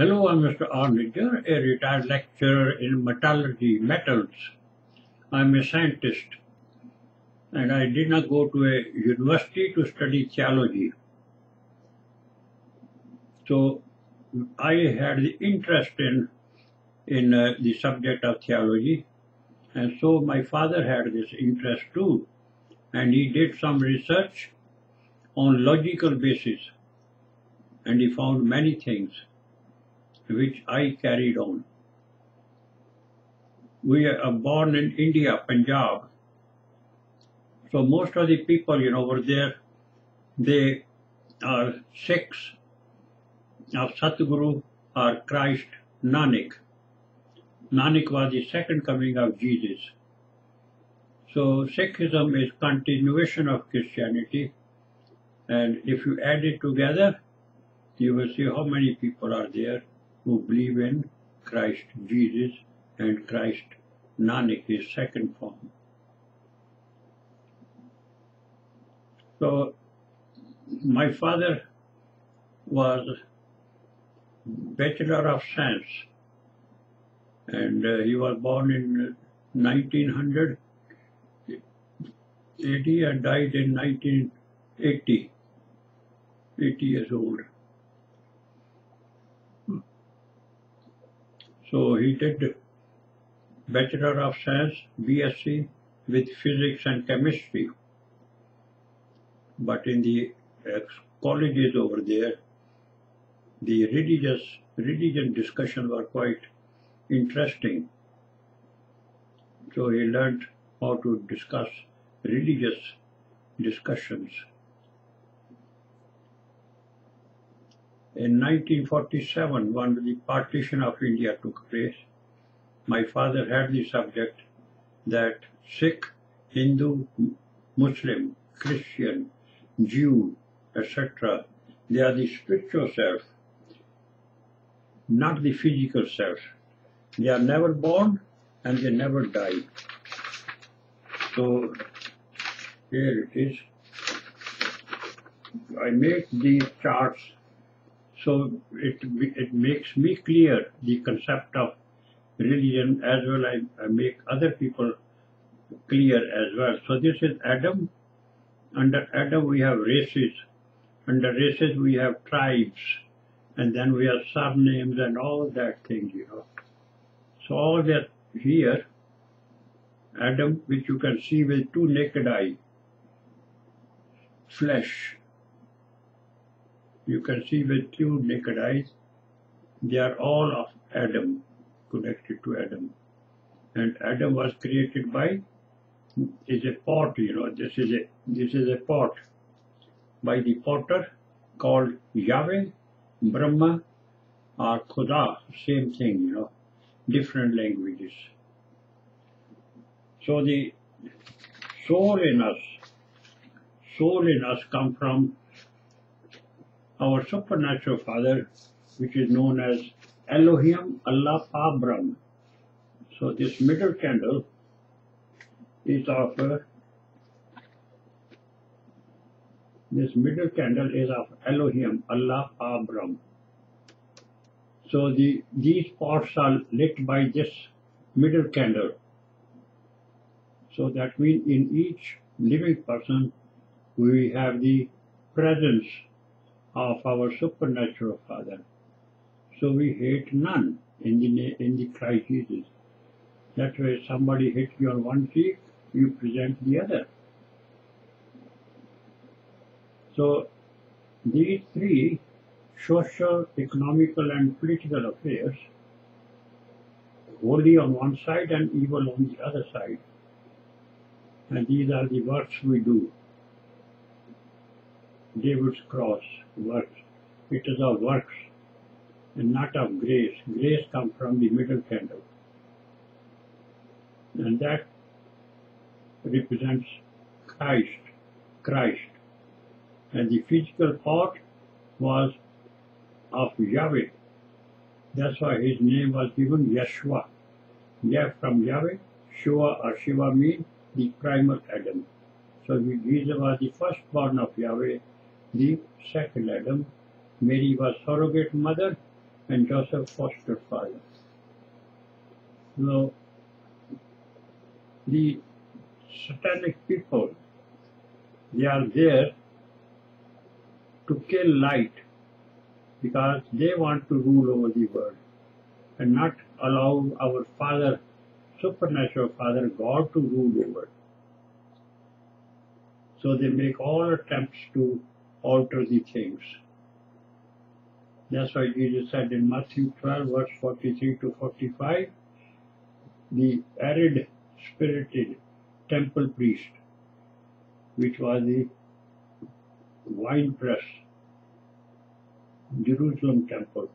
Hello, I'm Mr. R. Nijjhar, a retired lecturer in metallurgy, metals. I'm a scientist and I did not go to a university to study theology. So I had the interest in in uh, the subject of theology and so my father had this interest too and he did some research on logical basis and he found many things which I carried on. We are born in India, Punjab. So most of the people, you know, over there, they are Sikhs of Satguru or Christ Nanak. Nanak was the second coming of Jesus. So Sikhism is continuation of Christianity and if you add it together, you will see how many people are there who believe in Christ Jesus and Christ Nanak, his second form. So, my father was Bachelor of Science and uh, he was born in 1980 and died in 1980, 80 years old. So he did Bachelor of Science, BSc with Physics and Chemistry. But in the uh, colleges over there, the religious religion discussion were quite interesting. So he learned how to discuss religious discussions. In 1947, when the partition of India took place, my father had the subject that Sikh, Hindu, Muslim, Christian, Jew, etc., they are the spiritual self, not the physical self. They are never born and they never die. So here it is. I make these charts so it, it makes me clear the concept of religion as well I, I make other people clear as well. So this is Adam. Under Adam we have races. Under races we have tribes. And then we have surnames and all that thing, you know. So all that here, Adam, which you can see with two naked eye, flesh, you can see with two naked eyes, they are all of Adam, connected to Adam. And Adam was created by, is a pot, you know, this is a, this is a pot by the potter called Yahweh, Brahma, or Khuda, same thing, you know, different languages. So the soul in us, soul in us come from our supernatural father, which is known as Elohim Allah Abram. So this middle candle is of uh, this middle candle is of Elohim Allah Abram. So the these pots are lit by this middle candle. So that means in each living person we have the presence of our supernatural Father. So we hate none in the, in the Christ Jesus. That way somebody hits you on one cheek, you present the other. So these three social, economical and political affairs, holy on one side and evil on the other side. And these are the works we do. David's cross works. It is of works and not of grace. Grace comes from the middle candle. And that represents Christ, Christ. And the physical part was of Yahweh. That's why his name was given Yeshua. Yeah, from Yahweh, Shua or Shiva means the primal Adam. So Jesus was the firstborn of Yahweh the second Adam. Mary was surrogate mother and Joseph foster father. Now, the satanic people, they are there to kill light because they want to rule over the world and not allow our Father, supernatural Father God to rule over. So they make all attempts to alter the things. That's why Jesus said in Matthew 12, verse 43 to 45, the arid spirited temple priest, which was the wine press, Jerusalem temple,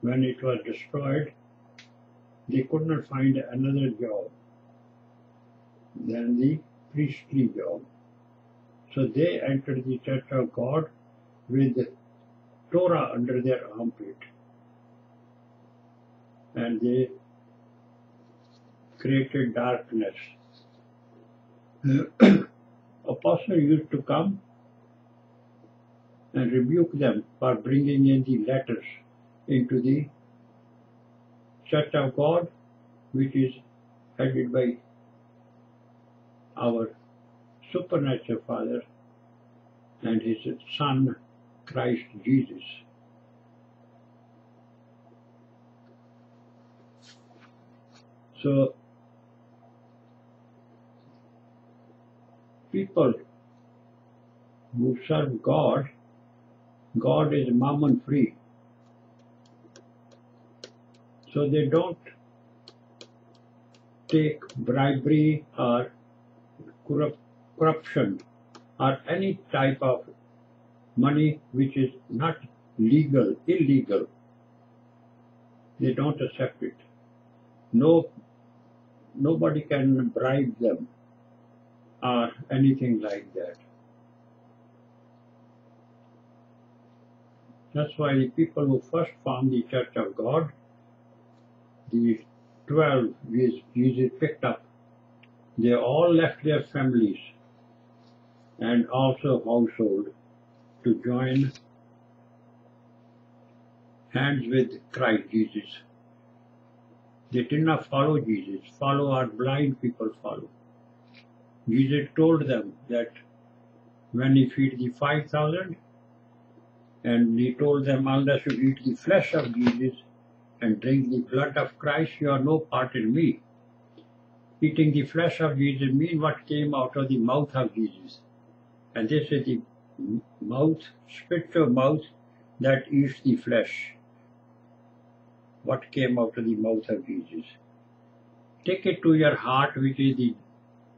when it was destroyed, they could not find another job than the priestly job. So they entered the church of God with Torah under their armpit. And they created darkness. Apostle used to come and rebuke them for bringing in the letters into the church of God, which is headed by our supernatural Father and his Son, Christ Jesus. So, people who serve God, God is mammon free. So they don't take bribery or corrupt, corruption or any type of money which is not legal, illegal. They don't accept it. No, nobody can bribe them or anything like that. That's why the people who first formed the Church of God, the twelve which Jesus picked up, they all left their families and also household to join hands with Christ Jesus. They did not follow Jesus, follow our blind people follow. Jesus told them that when he feed the 5,000, and he told them, unless you eat the flesh of Jesus and drink the blood of Christ, you are no part in me. Eating the flesh of Jesus means what came out of the mouth of Jesus. And this is the mouth, spiritual mouth that eats the flesh. What came out of the mouth of Jesus. Take it to your heart, which is the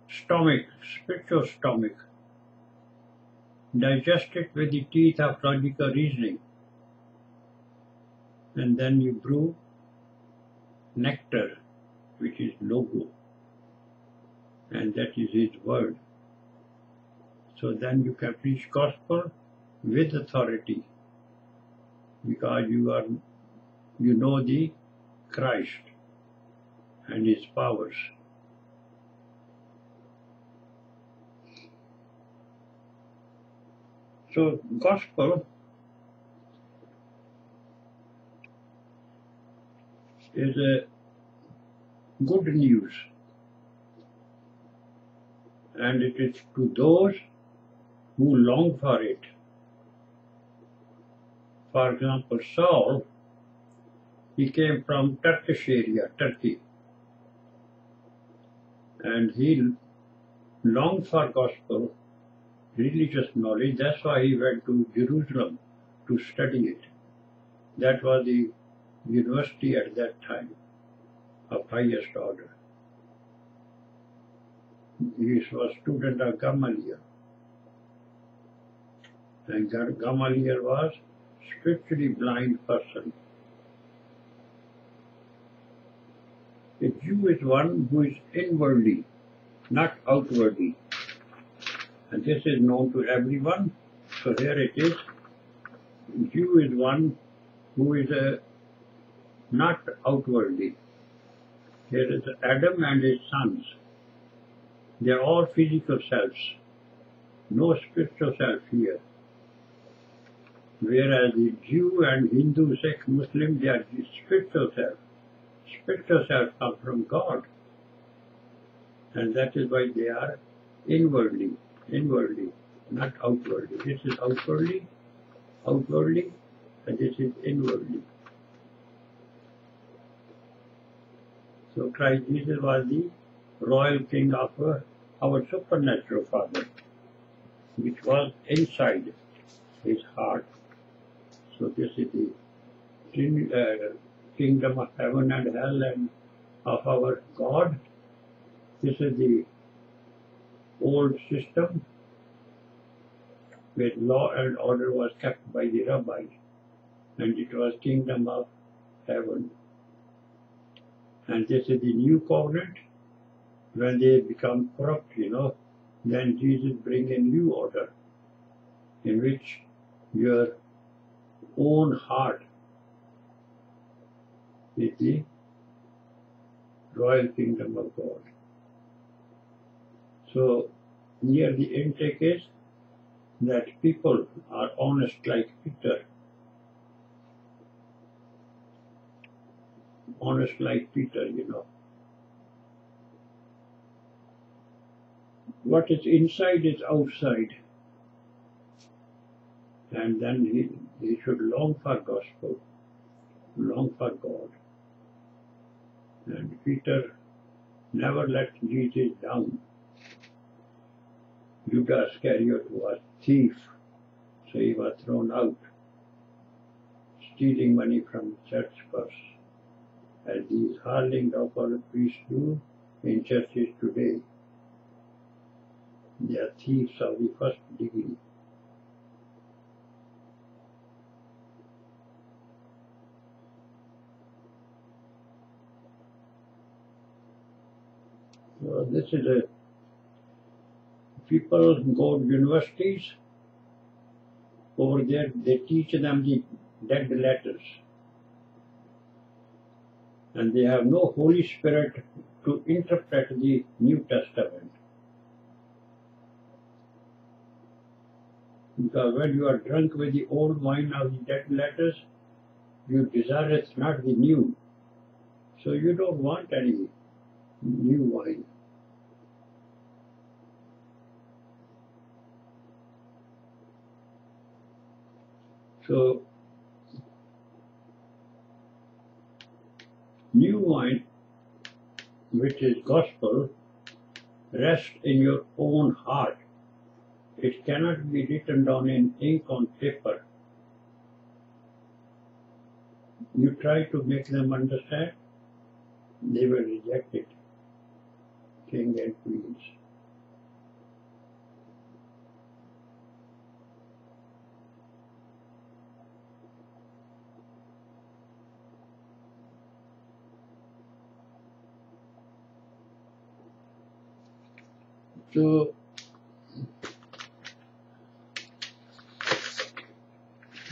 stomach, spiritual stomach. Digest it with the teeth of logical reasoning. And then you brew nectar, which is logo. And that is his word. So then you can preach gospel with authority because you are you know the Christ and his powers. So gospel is a good news and it is to those who long for it. For example, Saul, he came from Turkish area, Turkey, and he longed for gospel, religious knowledge. That's why he went to Jerusalem to study it. That was the university at that time of highest order. He was student of Gamaliel and Gamaliel was spiritually blind person. A Jew is one who is inwardly, not outwardly. And this is known to everyone. So here it is. Jew is one who is a, not outwardly. Here is Adam and his sons. They are all physical selves. No spiritual self here. Whereas the Jew and Hindu, Sikh, Muslim, they are spiritual self. Spiritual self come from God. And that is why they are inwardly, inwardly, not outwardly. This is outwardly, outwardly, and this is inwardly. So Christ Jesus was the royal king of uh, our supernatural father, which was inside his heart. The uh, kingdom of heaven and hell and of our God. This is the old system where law and order was kept by the rabbi and it was kingdom of heaven. And this is the new covenant when they become corrupt, you know, then Jesus bring a new order in which your own heart is the royal kingdom of God. So here the intake is that people are honest like Peter, honest like Peter, you know. What is inside is outside. And then he, he should long for gospel, long for God. And Peter never let Jesus down. Judas Iscariot was a thief, so he was thrown out, stealing money from church purse, as these harling of priests do in churches today. They are thieves of the first degree. So this is a people go to universities. Over there, they teach them the dead letters. And they have no Holy Spirit to interpret the New Testament. Because when you are drunk with the old wine of the dead letters, you desire it not the new. So you don't want any new wine. So, new wine, which is gospel, rests in your own heart. It cannot be written down in ink on paper. You try to make them understand, they will reject it. King and queens. So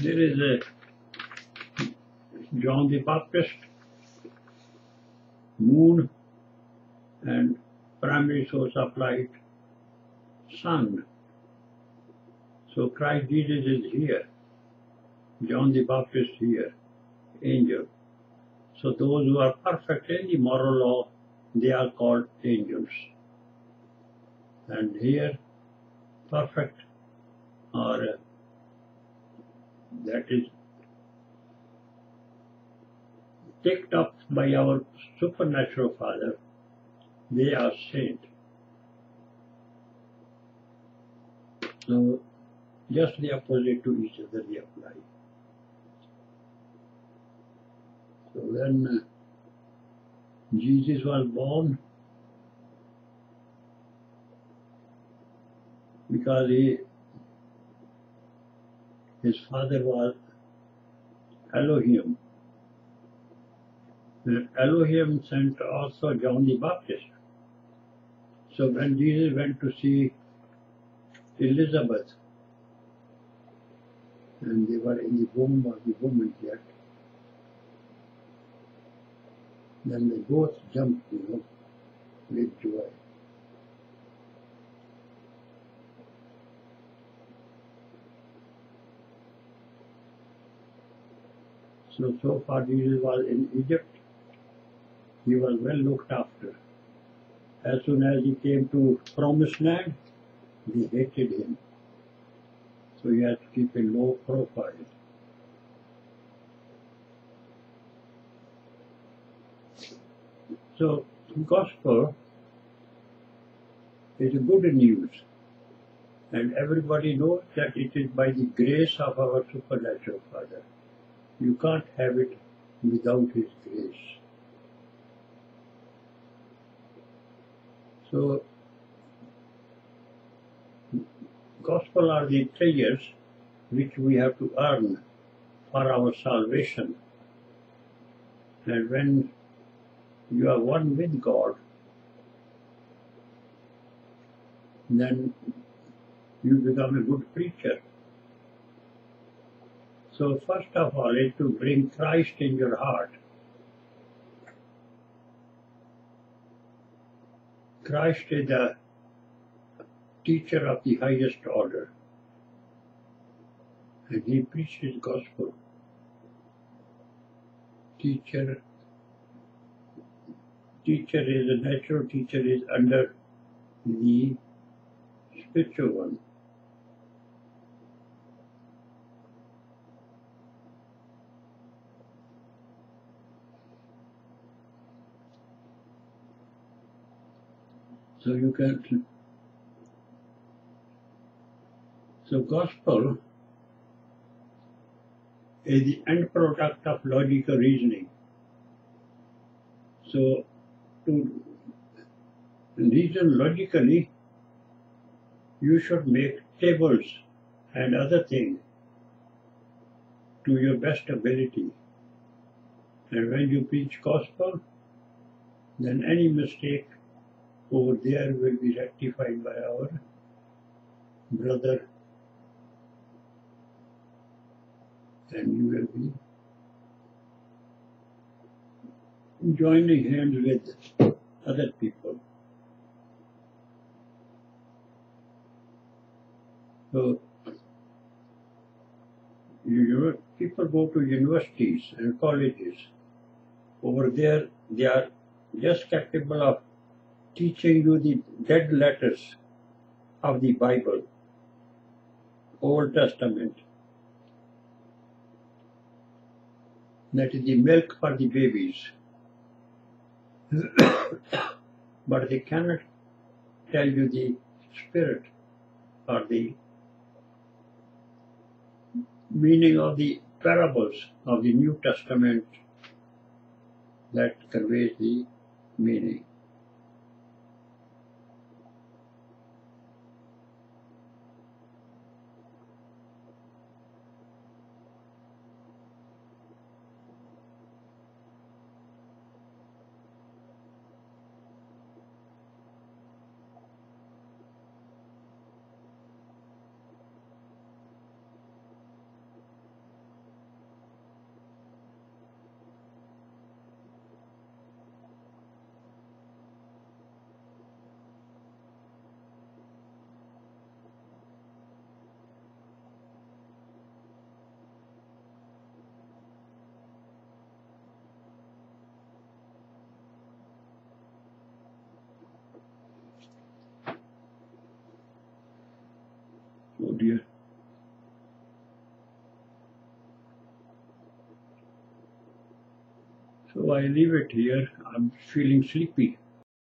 there is a John the Baptist, moon, and primary source of light, sun. So Christ Jesus is here, John the Baptist here, angel. So those who are perfect in the moral law, they are called angels. And here, perfect or uh, that is picked up by our supernatural Father, they are saint. So just the opposite to each other they apply. So when uh, Jesus was born, because he, his father was Elohim. And Elohim sent also John the Baptist. So when Jesus went to see Elizabeth, and they were in the womb of the woman yet, then they both jumped, you know, with joy. So, so far Jesus was in Egypt. He was well looked after. As soon as he came to promised land, they hated him. So he had to keep a low profile. So gospel is good news. And everybody knows that it is by the grace of our supernatural Father. You can't have it without His grace. So, gospel are the treasures which we have to earn for our salvation. And when you are one with God, then you become a good preacher. So first of all is to bring Christ in your heart. Christ is the teacher of the highest order. And he preaches gospel. Teacher teacher is a natural teacher is under the spiritual one. So you can so gospel is the end product of logical reasoning. So to reason logically, you should make tables and other things to your best ability. And when you preach gospel, then any mistake over there will be rectified by our brother and you will be joining hands with other people. So, you, people go to universities and colleges. Over there, they are just capable of teaching you the dead letters of the Bible, Old Testament. That is the milk for the babies. but they cannot tell you the spirit or the meaning of the parables of the New Testament that conveys the meaning. Oh dear. So I leave it here. I'm feeling sleepy.